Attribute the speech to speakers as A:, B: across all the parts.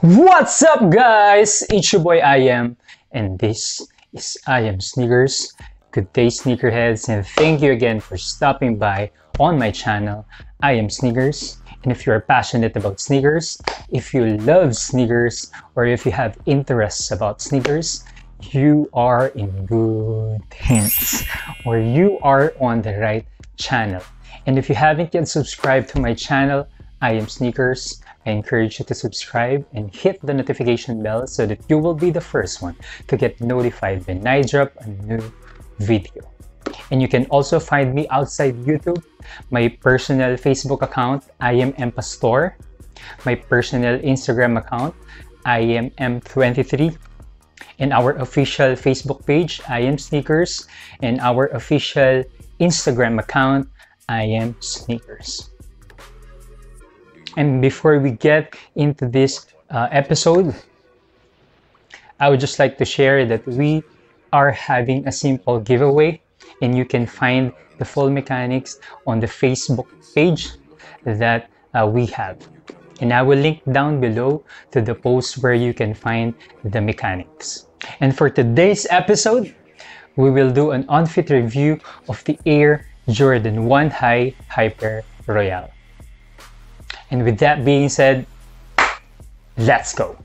A: What's up guys? It's your boy I am and this is Ayem Sneakers. Good day sneakerheads and thank you again for stopping by on my channel Ayem Sneakers. And if you are passionate about sneakers, if you love sneakers, or if you have interests about sneakers, you are in good hands or you are on the right channel. And if you haven't yet subscribed to my channel, Ayem Sneakers, I encourage you to subscribe and hit the notification bell so that you will be the first one to get notified when I drop a new video. And you can also find me outside YouTube, my personal Facebook account, I am Empastor, my personal Instagram account, I am M23, and our official Facebook page, Ayem Sneakers, and our official Instagram account, Ayem Sneakers. And before we get into this uh, episode, I would just like to share that we are having a simple giveaway and you can find the full mechanics on the Facebook page that uh, we have. And I will link down below to the post where you can find the mechanics. And for today's episode, we will do an on-fit review of the Air Jordan 1 High Hyper Royal. And with that being said, let's go.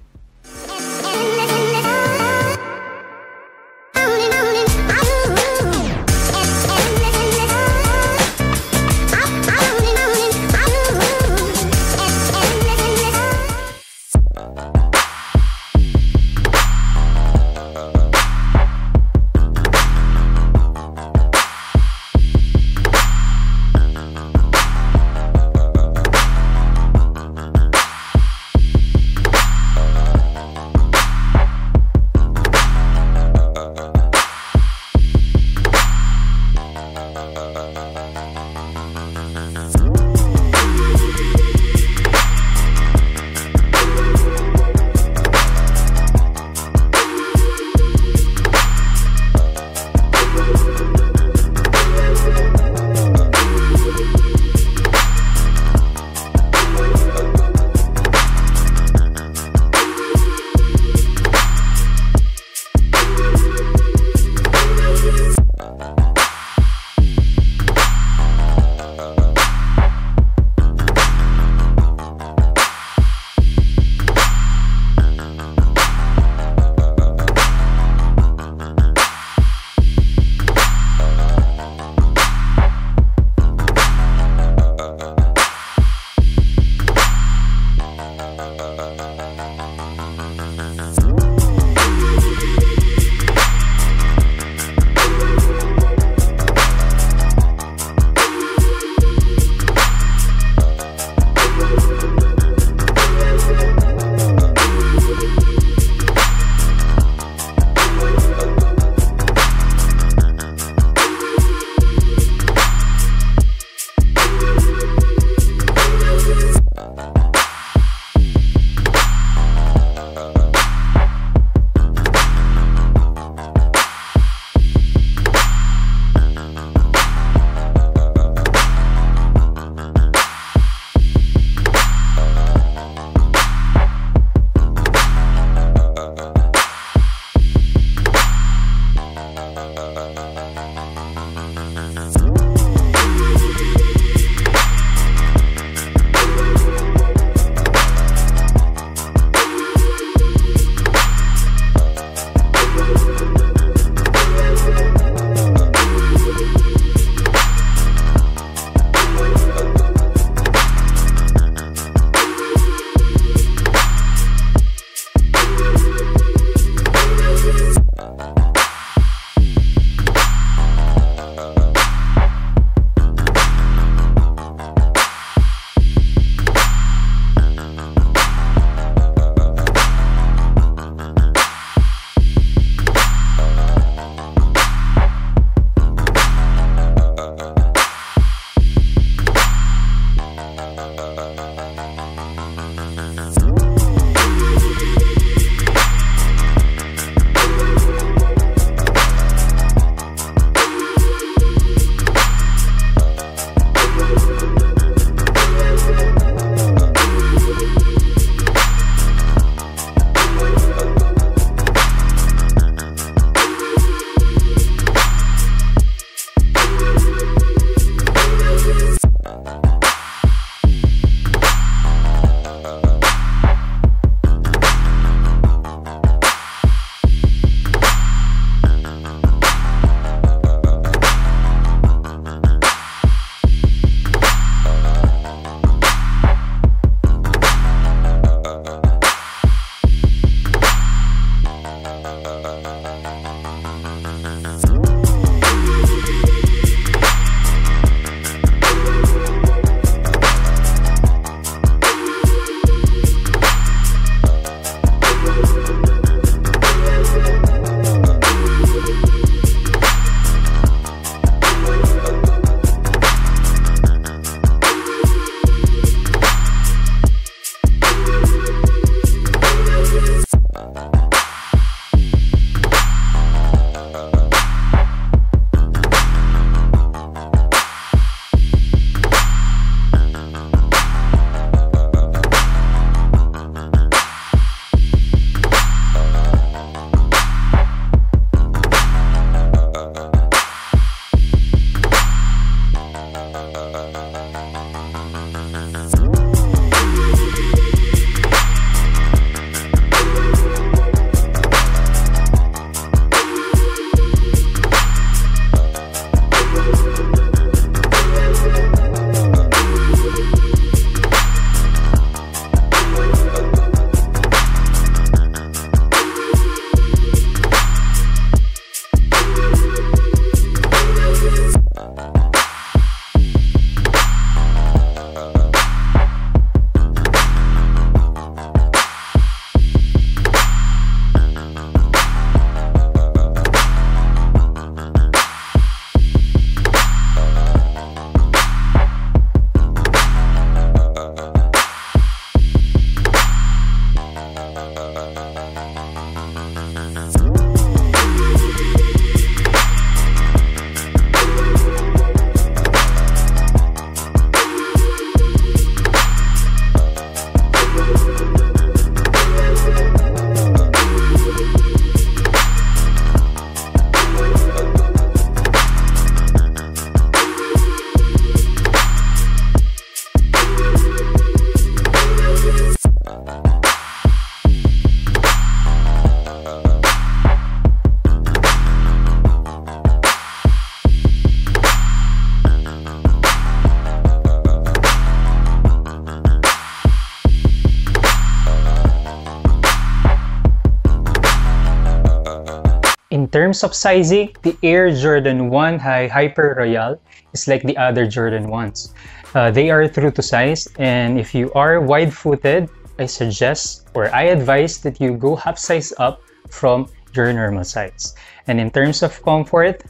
A: In terms of sizing, the Air Jordan 1 High Hyper Royal is like the other Jordan 1s. Uh, they are true to size, and if you are wide footed, I suggest or I advise that you go half size up from your normal size. And in terms of comfort,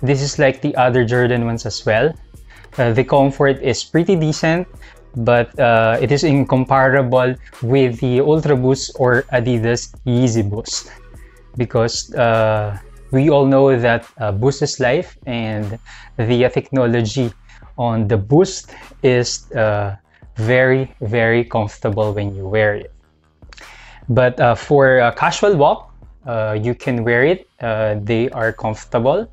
A: this is like the other Jordan 1s as well. Uh, the comfort is pretty decent, but uh, it is incomparable with the Ultra Boost or Adidas Yeezy Boost because uh, we all know that uh, Boost is life and the technology on the Boost is uh, very, very comfortable when you wear it. But uh, for a casual walk, uh, you can wear it. Uh, they are comfortable,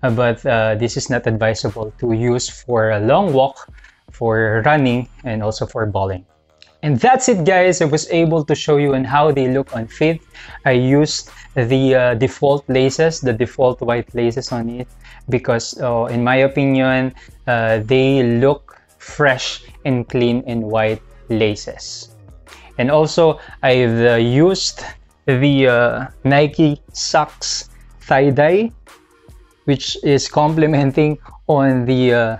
A: but this is not advisable to use for a long walk, for running, and also for bowling. And that's it guys, I was able to show you on how they look on fit. I used the uh, default laces, the default white laces on it because uh, in my opinion, uh, they look fresh and clean in white laces. And also, I've uh, used the uh, Nike Socks tie-dye which is complementing on the uh,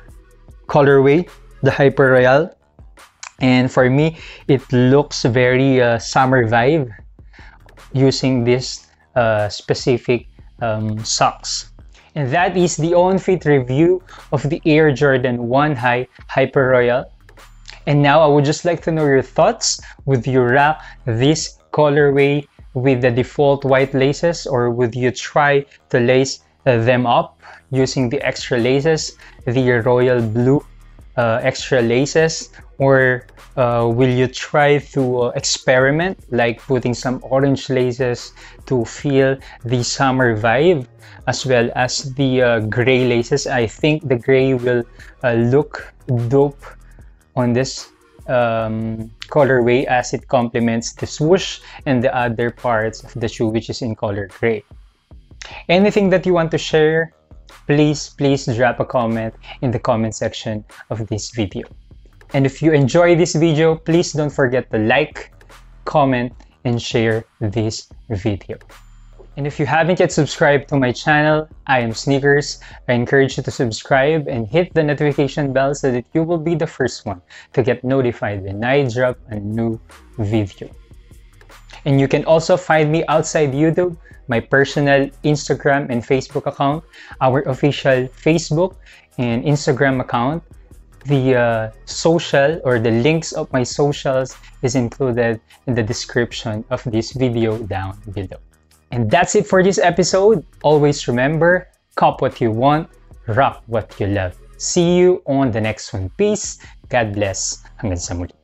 A: colorway, the Hyper Royal and for me it looks very uh, summer vibe using this uh, specific um, socks. And that is the on-fit review of the Air Jordan 1 High Hyper Royal. And now I would just like to know your thoughts. Would you wrap this colorway with the default white laces or would you try to lace them up using the extra laces the royal blue uh, extra laces or uh, will you try to uh, experiment like putting some orange laces to feel the summer vibe as well as the uh, gray laces? I think the gray will uh, look dope on this um, colorway as it complements the swoosh and the other parts of the shoe which is in color gray. Anything that you want to share please please drop a comment in the comment section of this video and if you enjoy this video, please don't forget to like, comment, and share this video. And if you haven't yet subscribed to my channel, Ayem Sneakers. I encourage you to subscribe and hit the notification bell so that you will be the first one to get notified when I drop a new video. And you can also find me outside YouTube, my personal Instagram and Facebook account, our official Facebook and Instagram account, the uh, social or the links of my socials is included in the description of this video down below. And that's it for this episode. Always remember, cop what you want, rock what you love. See you on the next one. Peace. God bless. Hanggang sa muli.